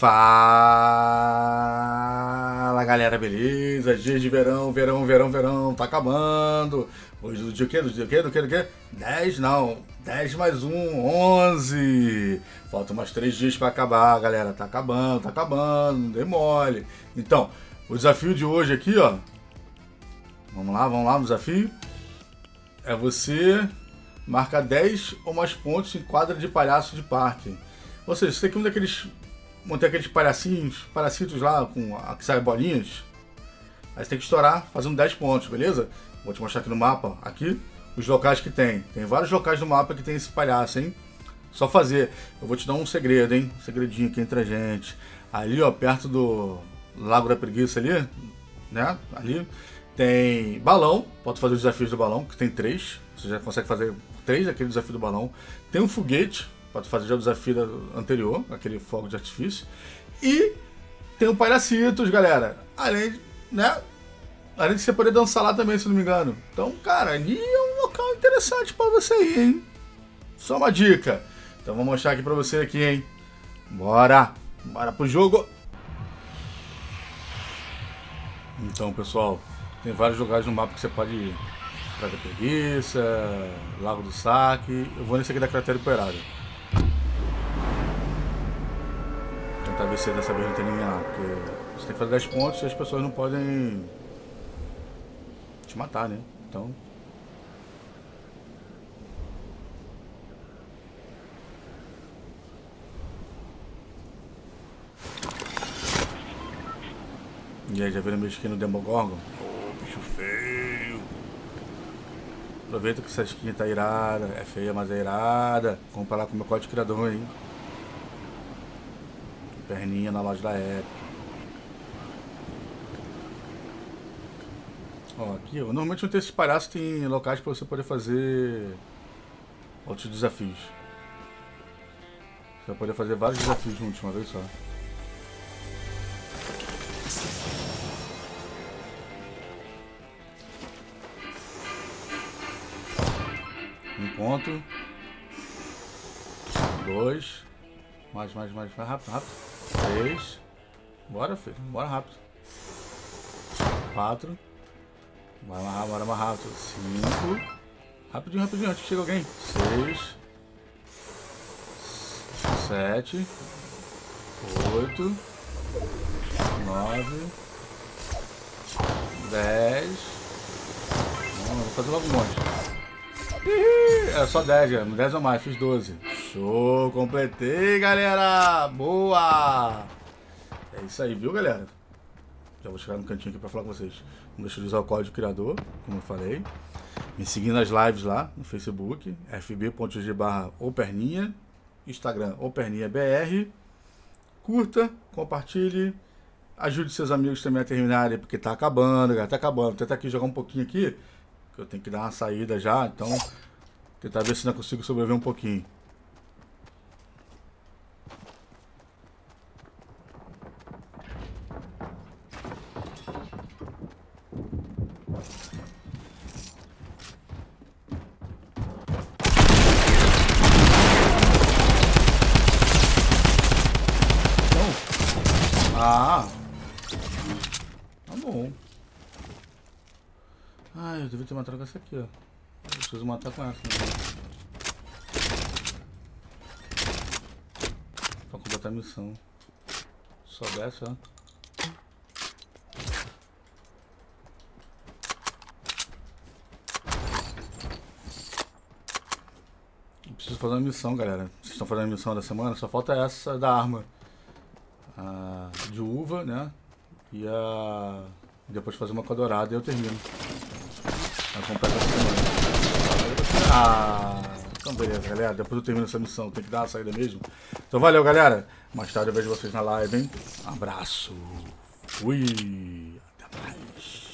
Fala galera, beleza? Dias de verão, verão, verão, verão, tá acabando. Hoje do dia o quê? Do dia o quê? Do quê? Do quê? 10 não, 10 mais 1, 11. Faltam mais 3 dias pra acabar, galera. Tá acabando, tá acabando, não dê mole. Então, o desafio de hoje aqui, ó. Vamos lá, vamos lá, o desafio. É você marcar 10 ou mais pontos em quadra de palhaço de parque. Ou seja, você tem que um daqueles montei aqueles palhacinhos, palacitos lá com a, que sai bolinhas. Aí você tem que estourar fazendo 10 pontos, beleza? Vou te mostrar aqui no mapa, aqui, os locais que tem. Tem vários locais no mapa que tem esse palhaço, hein? Só fazer. Eu vou te dar um segredo, hein? Um segredinho aqui entre a gente. Ali, ó, perto do Lago da Preguiça ali, né? Ali tem balão. Pode fazer os desafios do balão, que tem três. Você já consegue fazer três aquele desafio do balão. Tem um foguete, para fazer já o desafio anterior, aquele fogo de artifício. E tem o Palhacitos, galera. Além, né? Além de você poder dançar lá também, se não me engano. Então, cara, ali é um local interessante para você ir, hein? Só uma dica. Então vou mostrar aqui para você aqui, hein? Bora! Bora pro jogo! Então, pessoal, tem vários lugares no mapa que você pode ir. Praia da Preguiça, Lago do Saque. Eu vou nesse aqui da Cratera Poeirada. Ver se dessa vez não tem ninguém lá. Porque você tem que fazer 10 pontos e as pessoas não podem te matar, né? Então. E aí, já viram meu skin no Demogorgon? Ô, bicho feio! Aproveita que essa skin tá irada, é feia, mas é irada. Compra lá com o meu código criador, hein? Perninha na loja da época. Ó, aqui, ó, normalmente não tem esses palhaços, tem locais para você poder fazer outros desafios. Você vai poder fazer vários desafios juntos, uma vez só. Um ponto. Dois. Mais, mais, mais, mais rápido, rápido. Três. Bora, filho. Bora rápido. Quatro. Bora rápido, bora mais rápido. Cinco. Rapidinho, rapidinho, antes que chegue alguém. Seis. Sete. Oito. Nove. Dez. Vamos, vou fazer logo um monte. É só dez, já. Dez ou mais, fiz doze. Show, completei, galera! Boa! É isso aí, viu, galera? Já vou chegar no cantinho aqui pra falar com vocês. Não deixa de usar o código criador, como eu falei. Me seguindo nas lives lá no Facebook, fb.g barra perninha, Instagram perninha.br. Curta, compartilhe, ajude seus amigos também a terminarem, porque tá acabando, galera, tá acabando. Vou tentar aqui jogar um pouquinho aqui, que eu tenho que dar uma saída já, então tentar ver se ainda consigo sobreviver um pouquinho. Ah! Tá bom. Ah, eu devia ter matado com essa aqui, ó. Eu preciso matar com essa. Né? Pra completar a missão. Só desce, ó. Preciso fazer uma missão, galera. Vocês estão fazendo a missão da semana? Só falta essa da arma a, de uva, né? E a. Depois fazer uma com a dourada e eu termino. A completa semana. Ah, então beleza, galera. Depois eu termino essa missão. Tem que dar a saída mesmo. Então valeu, galera. Mais tarde eu vejo vocês na live, hein? Abraço. Fui. Até mais.